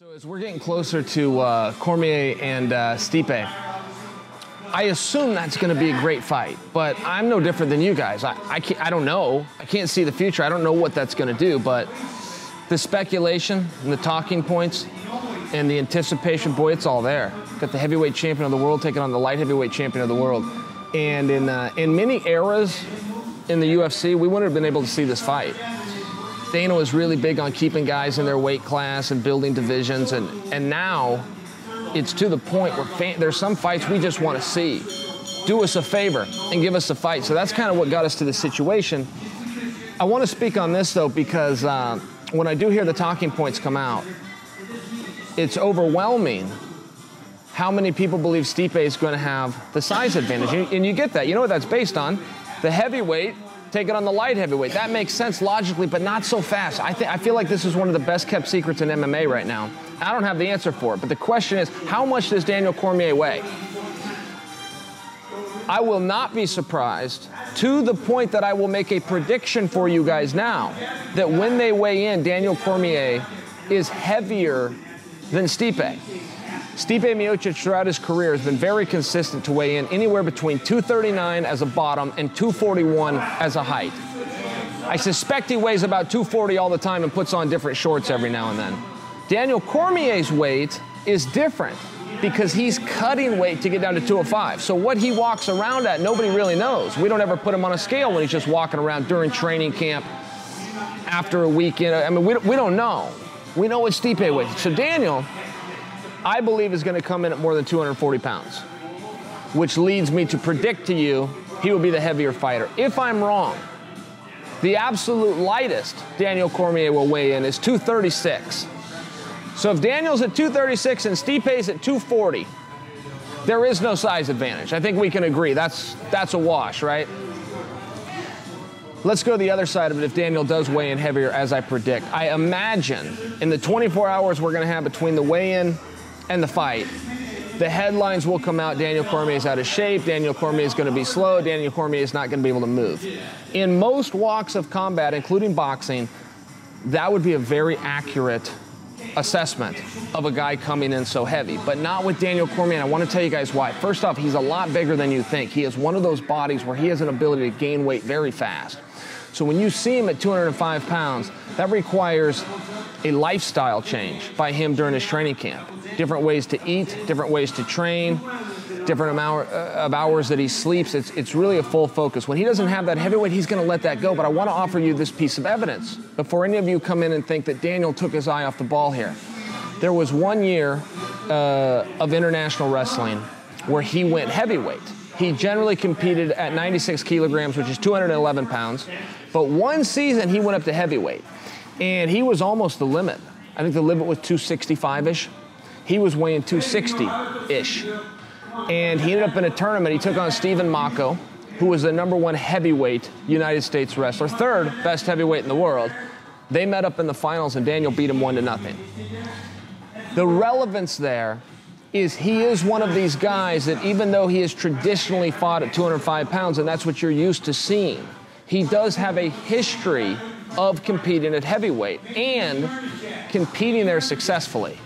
So as we're getting closer to uh, Cormier and uh, Stipe, I assume that's going to be a great fight. But I'm no different than you guys. I, I, can't, I don't know. I can't see the future. I don't know what that's going to do. But the speculation and the talking points and the anticipation, boy, it's all there. Got the heavyweight champion of the world taking on the light heavyweight champion of the world. And in, uh, in many eras in the UFC, we wouldn't have been able to see this fight. Dana was really big on keeping guys in their weight class and building divisions, and, and now it's to the point where fan, there's some fights we just want to see. Do us a favor and give us a fight. So that's kind of what got us to the situation. I want to speak on this though because uh, when I do hear the talking points come out, it's overwhelming how many people believe Stipe is going to have the size advantage. And you get that. You know what that's based on? The heavyweight take it on the light heavyweight. That makes sense logically, but not so fast. I, th- I feel like this is one of the best kept secrets in MMA right now. I don't have the answer for it, but the question is how much does Daniel Cormier weigh? I will not be surprised to the point that I will make a prediction for you guys now that when they weigh in, Daniel Cormier is heavier than Stipe. Stipe Miocic throughout his career has been very consistent to weigh in anywhere between 239 as a bottom and 241 as a height. I suspect he weighs about 240 all the time and puts on different shorts every now and then. Daniel Cormier's weight is different because he's cutting weight to get down to 205. So what he walks around at, nobody really knows. We don't ever put him on a scale when he's just walking around during training camp after a weekend. I mean, we, we don't know. We know what Stipe weighs. So Daniel I believe is going to come in at more than 240 pounds, which leads me to predict to you he will be the heavier fighter. If I'm wrong, the absolute lightest Daniel Cormier will weigh in is 236. So if Daniel's at 236 and Stipe's at 240, there is no size advantage. I think we can agree. That's that's a wash, right? Let's go to the other side of it if Daniel does weigh in heavier as I predict. I imagine in the 24 hours we're going to have between the weigh-in and the fight, the headlines will come out Daniel Cormier is out of shape, Daniel Cormier is going to be slow, Daniel Cormier is not going to be able to move. In most walks of combat, including boxing, that would be a very accurate assessment of a guy coming in so heavy, but not with Daniel Cormier. And I want to tell you guys why. First off, he's a lot bigger than you think. He has one of those bodies where he has an ability to gain weight very fast. So when you see him at 205 pounds, that requires a lifestyle change by him during his training camp different ways to eat, different ways to train, different amount uh, of hours that he sleeps. It's, it's really a full focus. When he doesn't have that heavyweight, he's going to let that go. But I want to offer you this piece of evidence before any of you come in and think that Daniel took his eye off the ball here. There was one year uh, of international wrestling where he went heavyweight. He generally competed at 96 kilograms, which is 211 pounds. But one season he went up to heavyweight, and he was almost the limit. I think the limit was 265 ish. He was weighing 260 ish. And he ended up in a tournament. He took on Stephen Mocco, who was the number one heavyweight United States wrestler, third best heavyweight in the world. They met up in the finals, and Daniel beat him one to nothing. The relevance there is he is one of these guys that even though he has traditionally fought at 205 pounds, and that's what you're used to seeing, he does have a history of competing at heavyweight and competing there successfully.